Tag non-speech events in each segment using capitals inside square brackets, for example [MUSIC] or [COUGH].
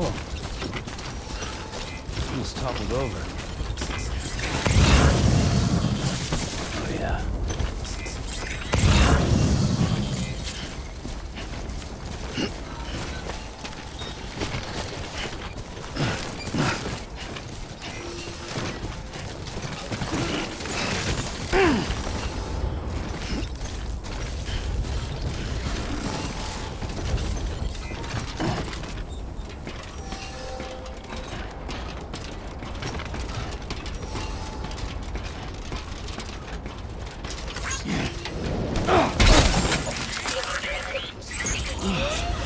Oh, on. Toppled over. It's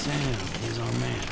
Sam, is our man.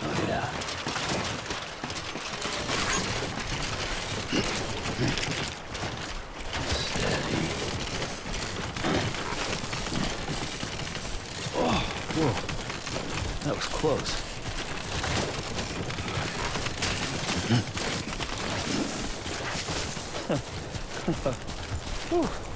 Oh, yeah. Steady. Oh, whoa. That close. [LAUGHS] Whew.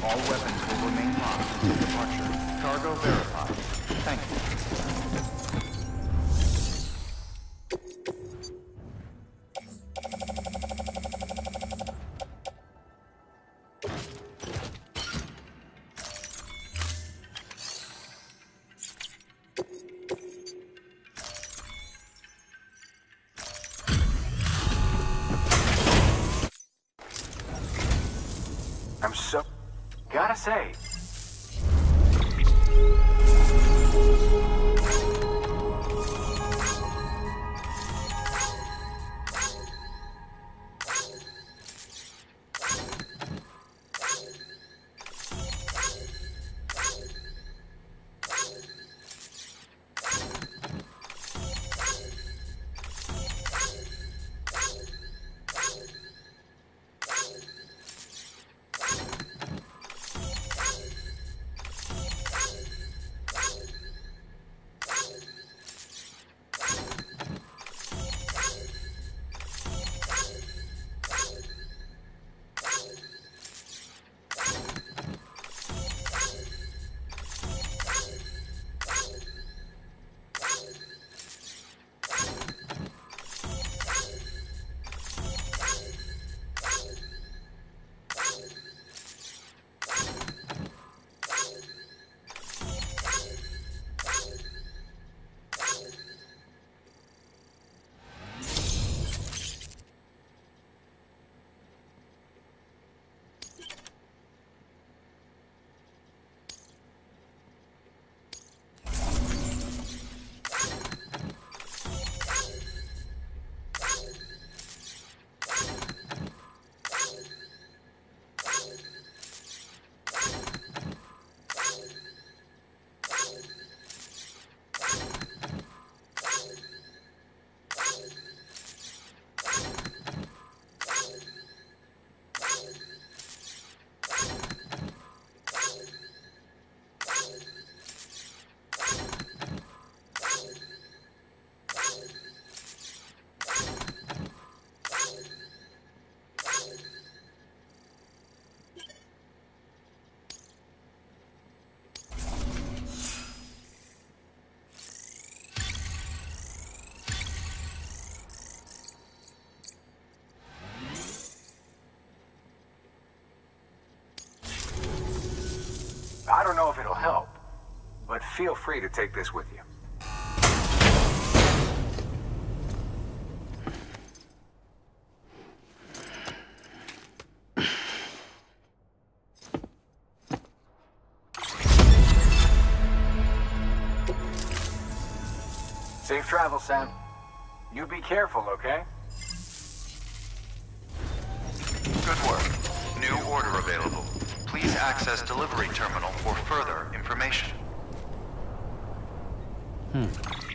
All weapons will remain locked until departure. Cargo verified. Thank you. I'm so. Gotta say. Don't know if it'll help, but feel free to take this with you. Safe travel, Sam. You be careful, okay? Good work. New order available. Please access delivery terminal for further information. Hmm.